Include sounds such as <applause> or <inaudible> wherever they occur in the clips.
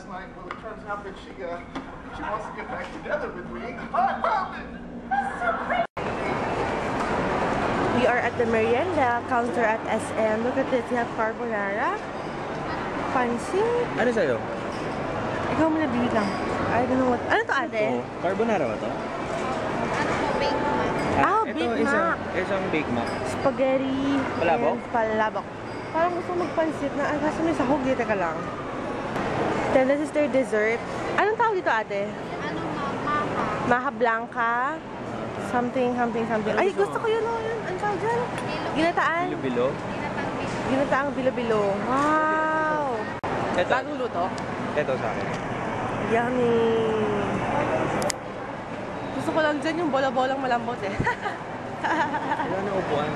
last night. Well, it turns out that she uh, she wants to get back together with me. I love it. We are at the merienda counter at SM. Look at this. You have carbonara, pancit. Ano sa'yo? Ikaw mo nabili lang. I don't know what. Ano to ate? Oh, carbonara ba to? Ah, ito, Big isang, Mac. isang Big Mac. Spaghetti. Palabok? Palabok. Parang gusto magpansit na. Ay, kaso may sahog. Dito ka lang. Then this is their dessert. Anong tawag dito ate? Ano mama? Maha Blanca. Something, something, something. Ay, gusto ko yun. Oh, yun. Ano tawag dyan? Ginataan. Bilo-bilo. Ginataang bilo-bilo. Wow! Ito. Bagong luto. Ito sa akin. Yummy! Gusto ko lang dyan yung bola-bolang malambot eh. <laughs> Wala na upuan.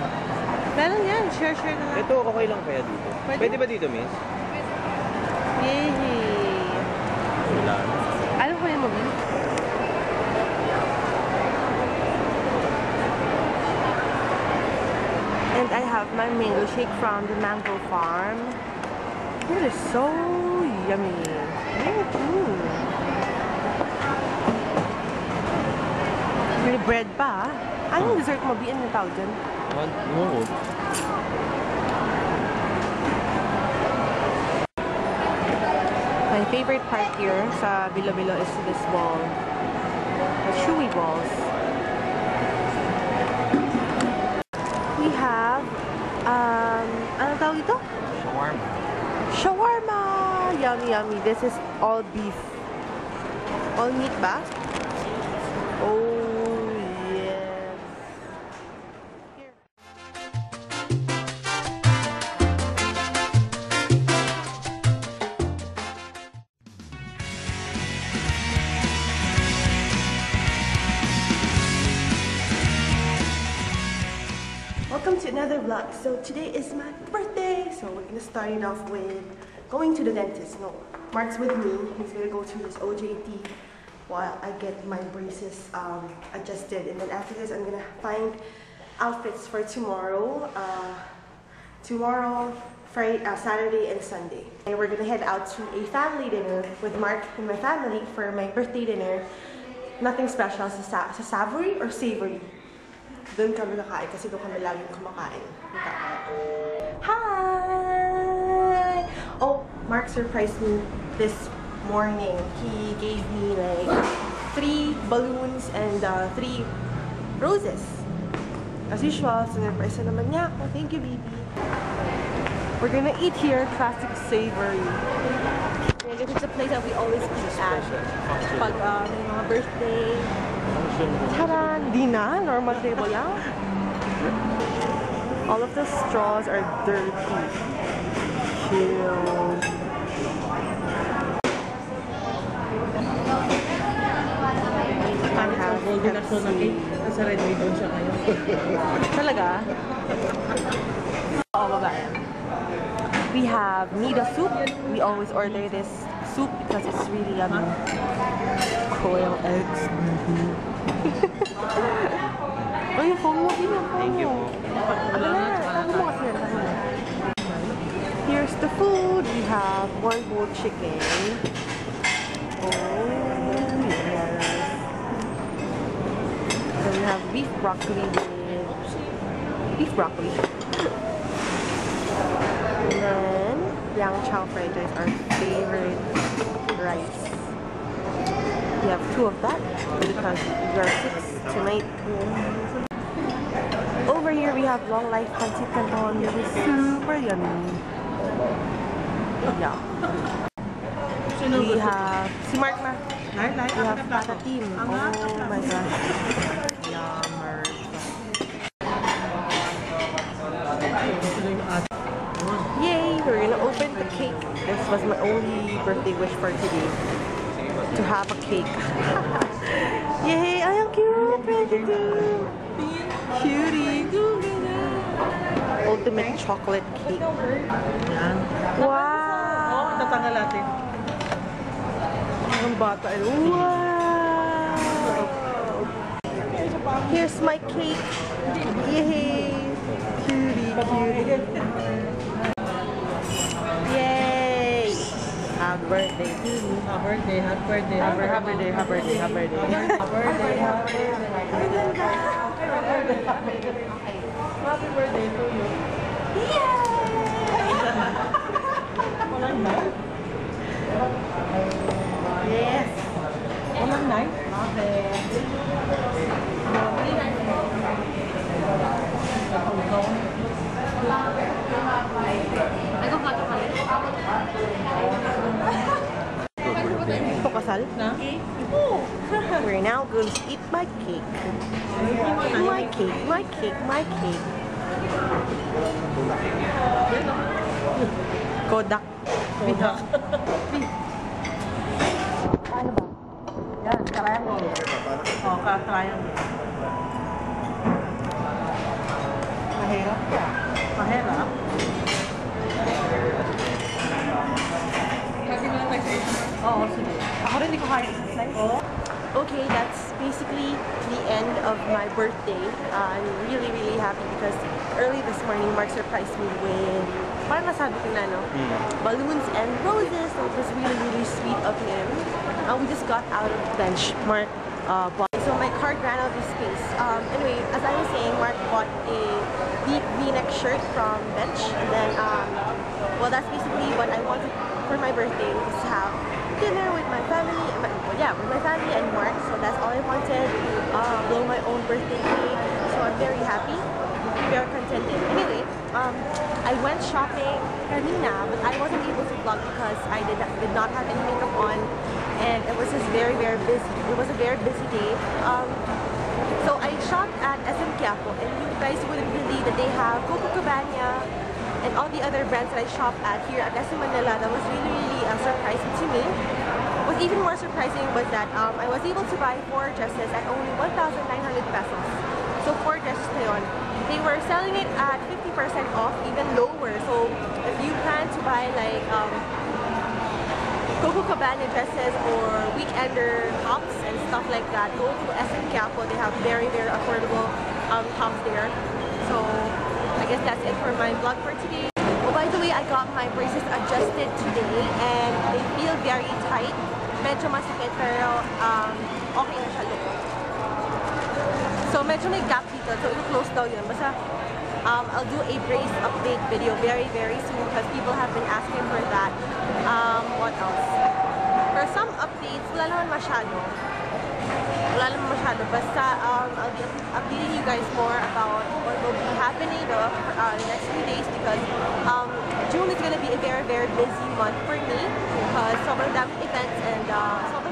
Meron yan. Share-share na lang. Ito, okay lang kaya dito. Pwede. Pwede ba dito, miss? Yay! Wala na. Ano ko yung movie? And I have my mango shake from the mango farm. It is so yummy. Mm. May bread pa. ah. Anong dessert mo? Bian na tawag dyan? Ewan ewan My favorite part here sa Bilo-Bilo is this ball. The chewy balls. We have, um, anong tawag ito? Shawarma. Shawarma! Yummy, yummy. This is all beef. All meat ba? Oh, Welcome to another vlog. So today is my birthday. So we're gonna start it off with going to the dentist. No, Mark's with me. He's gonna go to his OJT while I get my braces um, adjusted. And then after this, I'm gonna find outfits for tomorrow. Uh, tomorrow, Friday, uh, Saturday, and Sunday. And we're gonna head out to a family dinner with Mark and my family for my birthday dinner. Nothing special sa, sa, sa savory or savory. Doon kami kakain kasi doon kami laging kumakain. Hi! Oh, Mark surprised me this morning. He gave me like three balloons and uh, three roses. As usual, sinurprise na naman niya ako. Thank you, baby. We're gonna eat here, classic savory. This is a place that we always eat at. Pag uh, may mga birthday, Tada! Hindi na. Normal table lang. All of the straws are dirty. Chill. Golden na cake. Pepsi. Nasa red ribbon siya ngayon. Talaga? Oo, babae. We have Nido soup. We always order this soup because it's really yummy. Quail eggs. Ay, yung phone mo, yun yung phone Thank you. mo. Ano na? Tago mo kasi yan, tago mo. Here's the food. We one bowl chicken. Oh, yes. Then we have beef broccoli with beef broccoli. And then yang chow fried rice, our favorite rice. We have two of that because we are six tonight. Over here we have long life pancit canton, which is super yummy. Yeah. We have si Mark na. We have patatim. Oh my gosh. Yummer. Yay! We're gonna open the cake. This was my only birthday wish for today. To have a cake. <laughs> Yay! I am cute! 22! Cutie! Ultimate chocolate cake. Wow! Tatanggal natin. Ang bata. Wow! Here's my cake. Yay! Cutie, cutie. Yay! Happy birthday. Happy birthday, happy birthday, happy birthday, happy birthday, happy birthday. Happy birthday, happy birthday. Happy birthday to you. Ito kasal? Na? We're now going to eat my cake. My cake, my cake, my cake. Kodak. Bitak. Ano ba? Yan, triangle. Oh, ka-triangle. Mahirap ka. Mahirap? Basically the end of my birthday. Uh, I'm really, really happy because early this morning, Mark surprised me with, parang nasabi ko na, no? Balloons and roses. So it was really, really sweet of him. Uh, we just got out of the bench. Mark uh, bought, so my card ran out of space. Um, anyway, as I was saying, Mark bought a deep V-neck shirt from Bench. And then, um, well, that's basically what I wanted for my birthday was to have dinner with my family, my, well, yeah, with my family and Mark. So that's all I wanted. Uh, blow my own birthday cake. So I'm very happy, very contented. Anyway, um, I went shopping for kanina, but I wasn't able to vlog because I did, did not have any makeup on, and it was just very, very busy. It was a very busy day. Um, so I shopped at SM Quiapo, and you guys wouldn't believe that they have Coco Cabana and all the other brands that I shop at here at SM Manila. That was really, really uh, surprising to me. Even more surprising was that um, I was able to buy four dresses at only 1,900 pesos. So four dresses na. They were selling it at 50% off, even lower. So if you plan to buy like um, Coco Cabana dresses or weekender tops and stuff like that, go to SM Quiapo. They have very, very affordable um, tops there. So I guess that's it for my vlog for today. Oh, by the way, I got my braces adjusted today and they feel very tight. Medyo masakit pero um, okay na siya look. So medyo may gap dito. So i-close daw yun. Basta um, I'll do a brace update video very, very soon because people have been asking for that. Um, what else? For some updates, wala naman masyado. Wala naman masyado. Basta um, I'll be updating you guys more about what will be happening uh, the next few days because um, June is going to be a very, very busy month for me because sobrang daming events and uh,